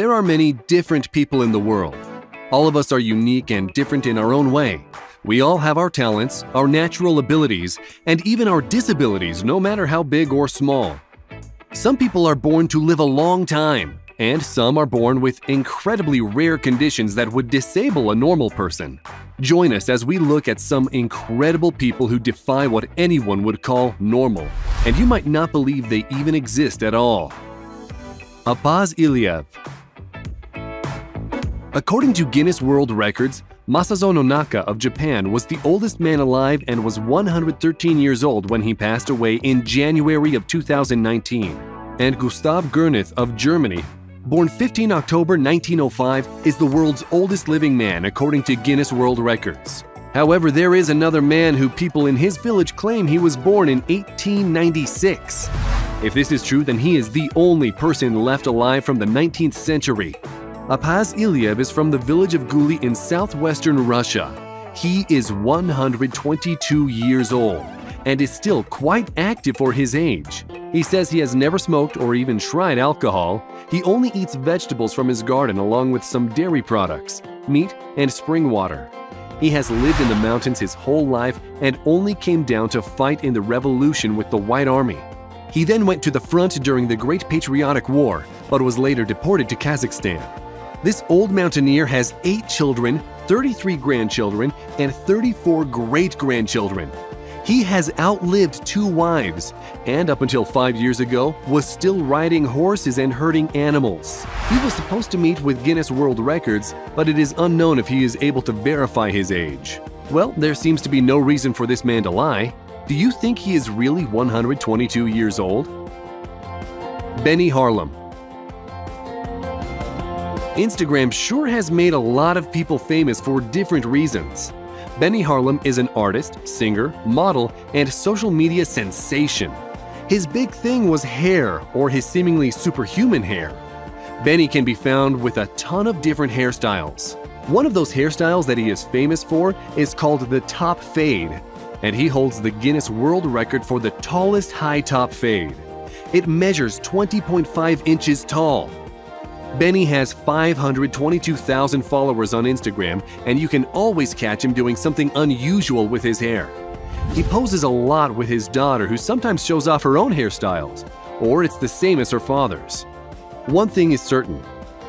There are many different people in the world. All of us are unique and different in our own way. We all have our talents, our natural abilities, and even our disabilities, no matter how big or small. Some people are born to live a long time, and some are born with incredibly rare conditions that would disable a normal person. Join us as we look at some incredible people who defy what anyone would call normal, and you might not believe they even exist at all. Apaz Iliev According to Guinness World Records, Masazo Nonaka of Japan was the oldest man alive and was 113 years old when he passed away in January of 2019. And Gustav Gerneth of Germany, born 15 October 1905, is the world's oldest living man according to Guinness World Records. However, there is another man who people in his village claim he was born in 1896. If this is true, then he is the only person left alive from the 19th century. Apaz Iliev is from the village of Guli in southwestern Russia. He is 122 years old and is still quite active for his age. He says he has never smoked or even tried alcohol. He only eats vegetables from his garden along with some dairy products, meat, and spring water. He has lived in the mountains his whole life and only came down to fight in the revolution with the White Army. He then went to the front during the Great Patriotic War, but was later deported to Kazakhstan. This old mountaineer has 8 children, 33 grandchildren, and 34 great grandchildren. He has outlived two wives, and up until five years ago, was still riding horses and herding animals. He was supposed to meet with Guinness World Records, but it is unknown if he is able to verify his age. Well, there seems to be no reason for this man to lie. Do you think he is really 122 years old? Benny Harlem Instagram sure has made a lot of people famous for different reasons. Benny Harlem is an artist, singer, model, and social media sensation. His big thing was hair, or his seemingly superhuman hair. Benny can be found with a ton of different hairstyles. One of those hairstyles that he is famous for is called the top fade, and he holds the Guinness World Record for the tallest high top fade. It measures 20.5 inches tall. Benny has 522,000 followers on Instagram, and you can always catch him doing something unusual with his hair. He poses a lot with his daughter, who sometimes shows off her own hairstyles, or it's the same as her father's. One thing is certain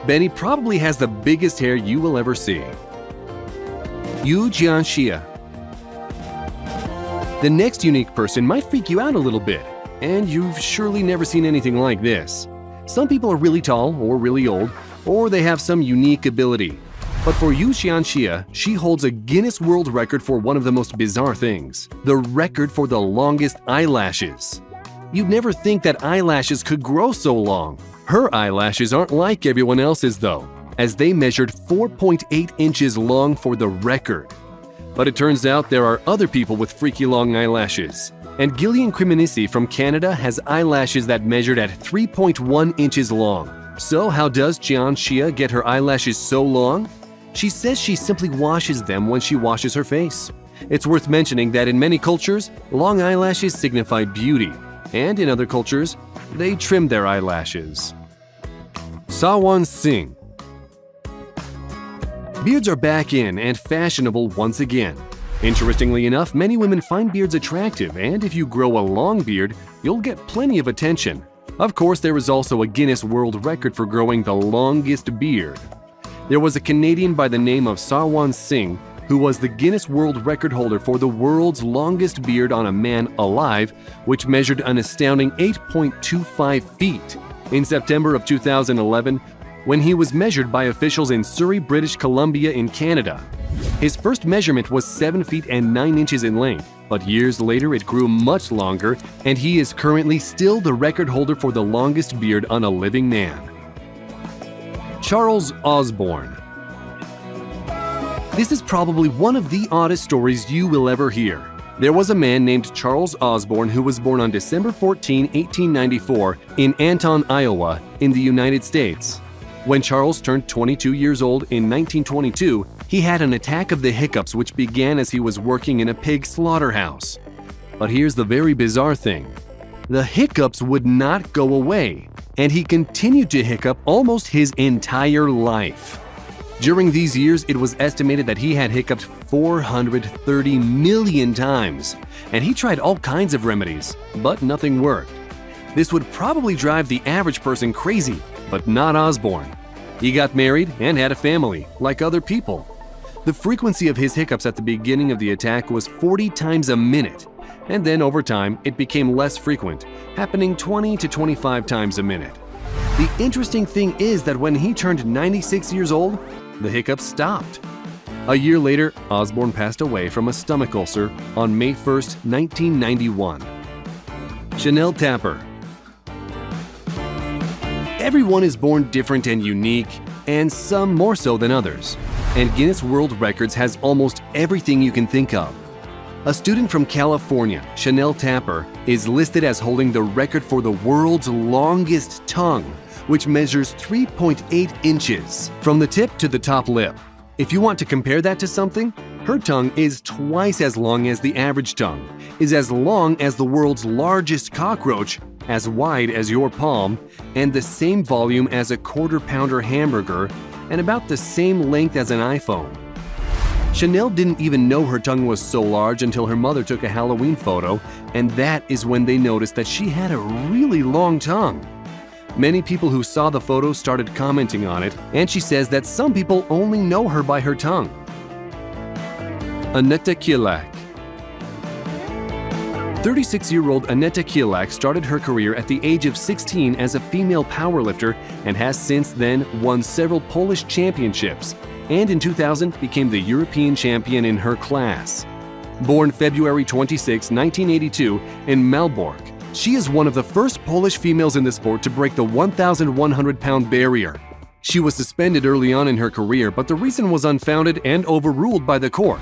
Benny probably has the biggest hair you will ever see. Yu Jianxia. The next unique person might freak you out a little bit, and you've surely never seen anything like this. Some people are really tall or really old, or they have some unique ability. But for Yu Jianxia, she holds a Guinness World Record for one of the most bizarre things the record for the longest eyelashes. You'd never think that eyelashes could grow so long. Her eyelashes aren't like everyone else's, though, as they measured 4.8 inches long for the record. But it turns out there are other people with freaky long eyelashes. And Gillian Criminisi from Canada has eyelashes that measured at 3.1 inches long. So, how does Jian Xia get her eyelashes so long? She says she simply washes them when she washes her face. It's worth mentioning that in many cultures, long eyelashes signify beauty, and in other cultures, they trim their eyelashes. Sarwan Singh Beards are back in and fashionable once again. Interestingly enough, many women find beards attractive, and if you grow a long beard, you'll get plenty of attention. Of course, there is also a Guinness World Record for growing the longest beard. There was a Canadian by the name of Sarwan Singh who was the Guinness World Record holder for the world's longest beard on a man alive, which measured an astounding 8.25 feet. In September of 2011, when he was measured by officials in Surrey, British Columbia in Canada. His first measurement was 7 feet and 9 inches in length, but years later it grew much longer, and he is currently still the record holder for the longest beard on a living man. Charles Osborne This is probably one of the oddest stories you will ever hear. There was a man named Charles Osborne who was born on December 14, 1894, in Anthon, Iowa, in the United States. When Charles turned 22 years old in 1922, he had an attack of the hiccups which began as he was working in a pig slaughterhouse. But here's the very bizarre thing the hiccups would not go away. and he continued to hiccup almost his entire life. During these years, it was estimated that he had hiccuped 430 million times, and he tried all kinds of remedies, but nothing worked. This would probably drive the average person crazy, but not Osborne. He got married and had a family, like other people. The frequency of his hiccups at the beginning of the attack was 40 times a minute, and then over time it became less frequent, happening 20 to 25 times a minute. The interesting thing is that when he turned 96 years old, the hiccups stopped. A year later, Osborne passed away from a stomach ulcer on May 1, 1991. Chanel Tapper Everyone is born different and unique, and some more so than others. And Guinness World Records has almost everything you can think of. A student from California, Chanel Tapper, is listed as holding the record for the world's longest tongue which measures 3.8 inches from the tip to the top lip. If you want to compare that to something, her tongue is twice as long as the average tongue, is as long as the world's largest cockroach, as wide as your palm, and the same volume as a quarter pounder hamburger, and about the same length as an iPhone. Chanel didn't even know her tongue was so large until her mother took a Halloween photo, and that is when they noticed that she had a really long tongue. Many people who saw the photo started commenting on it, and she says that some people only know her by her tongue. Aneta Kielak 36-year-old Aneta Kielak started her career at the age of 16 as a female powerlifter and has since then won several Polish championships, and in 2000 became the European champion in her class. Born February 26, 1982 in Malbork, she is one of the first Polish females in the sport to break the 1,100 pound barrier. She was suspended early on in her career, but the reason was unfounded and overruled by the court.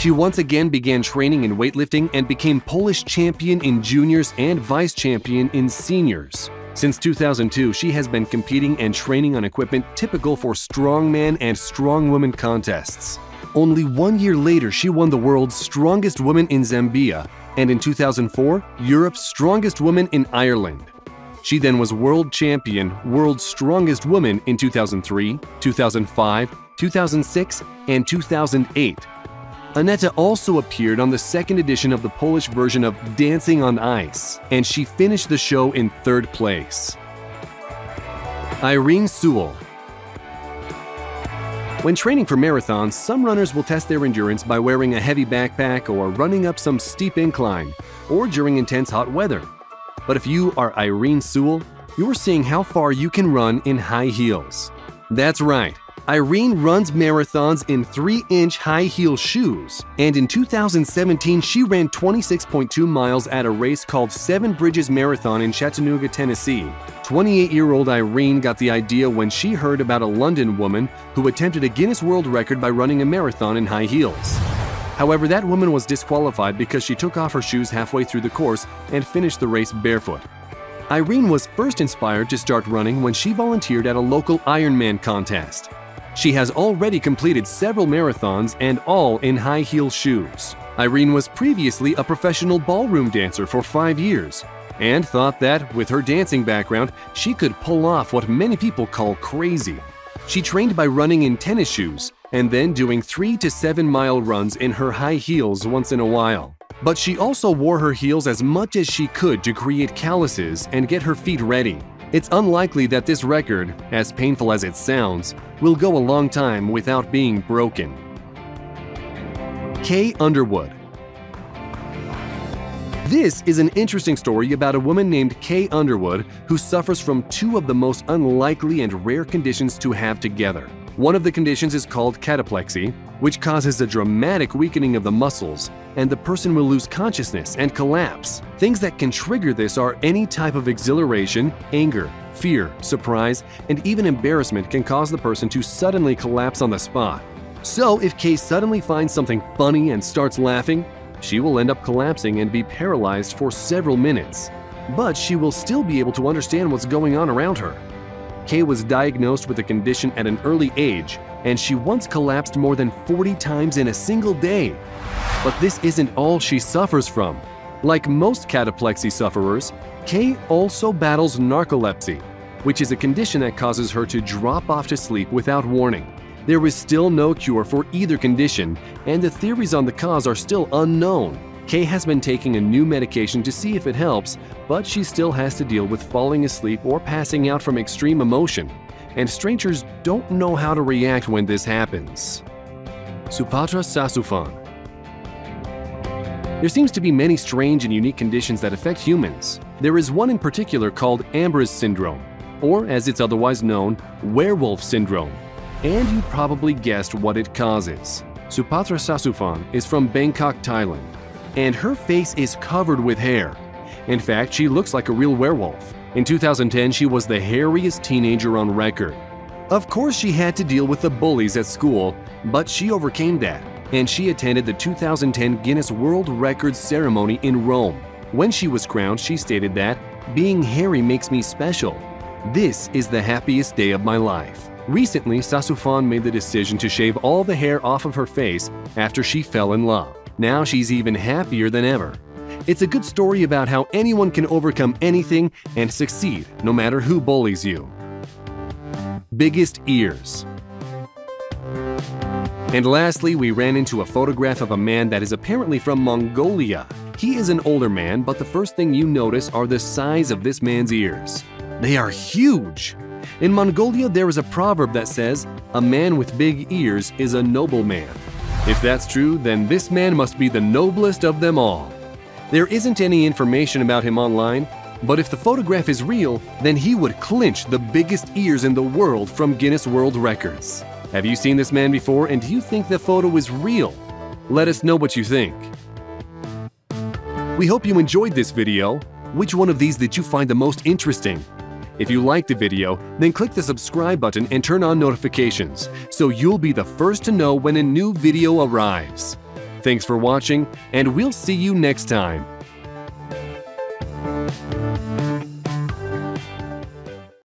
She once again began training in weightlifting and became Polish champion in juniors and vice champion in seniors. Since 2002, she has been competing and training on equipment typical for strongman and strongwoman contests. Only one year later, she won the world's strongest woman in Zambia and in 2004, Europe's strongest woman in Ireland. She then was world champion, world's strongest woman in 2003, 2005, 2006, and 2008. Aneta also appeared on the second edition of the Polish version of Dancing on Ice, and she finished the show in third place. Irene Sewell when training for marathons, some runners will test their endurance by wearing a heavy backpack or running up some steep incline, or during intense hot weather. But if you are Irene Sewell, you're seeing how far you can run in high heels. That's right, Irene runs marathons in 3 inch high heel shoes, and in 2017 she ran 26.2 miles at a race called Seven Bridges Marathon in Chattanooga, Tennessee. 28 year old Irene got the idea when she heard about a London woman who attempted a Guinness World Record by running a marathon in high heels. However, that woman was disqualified because she took off her shoes halfway through the course and finished the race barefoot. Irene was first inspired to start running when she volunteered at a local Ironman contest. She has already completed several marathons and all in high heel shoes. Irene was previously a professional ballroom dancer for five years and thought that, with her dancing background, she could pull off what many people call crazy. She trained by running in tennis shoes and then doing three to seven mile runs in her high heels once in a while. But she also wore her heels as much as she could to create calluses and get her feet ready. It's unlikely that this record, as painful as it sounds, will go a long time without being broken. Kay Underwood This is an interesting story about a woman named Kay Underwood who suffers from two of the most unlikely and rare conditions to have together. One of the conditions is called cataplexy, which causes a dramatic weakening of the muscles, and the person will lose consciousness and collapse. Things that can trigger this are any type of exhilaration, anger, fear, surprise, and even embarrassment can cause the person to suddenly collapse on the spot. So, if Kay suddenly finds something funny and starts laughing, she will end up collapsing and be paralyzed for several minutes. But she will still be able to understand what's going on around her. Kay was diagnosed with the condition at an early age, and she once collapsed more than 40 times in a single day. But this isn't all she suffers from. Like most cataplexy sufferers, Kay also battles narcolepsy, which is a condition that causes her to drop off to sleep without warning. There is still no cure for either condition, and the theories on the cause are still unknown. Kay has been taking a new medication to see if it helps, but she still has to deal with falling asleep or passing out from extreme emotion, and strangers don't know how to react when this happens. Supatra Sasuphan There seems to be many strange and unique conditions that affect humans. There is one in particular called Ambras syndrome, or as it's otherwise known, werewolf syndrome. And you probably guessed what it causes. Supatra Sasuphan is from Bangkok, Thailand, and her face is covered with hair. In fact, she looks like a real werewolf. In 2010, she was the hairiest teenager on record. Of course, she had to deal with the bullies at school, but she overcame that, and she attended the 2010 Guinness World Records ceremony in Rome. When she was crowned, she stated that, Being hairy makes me special. This is the happiest day of my life. Recently, Sasuphan made the decision to shave all the hair off of her face after she fell in love. Now she's even happier than ever. It's a good story about how anyone can overcome anything and succeed no matter who bullies you. Biggest ears. And lastly, we ran into a photograph of a man that is apparently from Mongolia. He is an older man, but the first thing you notice are the size of this man's ears. They are huge! In Mongolia, there is a proverb that says, A man with big ears is a noble man. If that's true, then this man must be the noblest of them all. There isn't any information about him online, but if the photograph is real, then he would clinch the biggest ears in the world from Guinness World Records. Have you seen this man before and do you think the photo is real? Let us know what you think. We hope you enjoyed this video. Which one of these did you find the most interesting? If you liked the video, then click the subscribe button and turn on notifications so you'll be the first to know when a new video arrives. Thanks for watching, and we'll see you next time.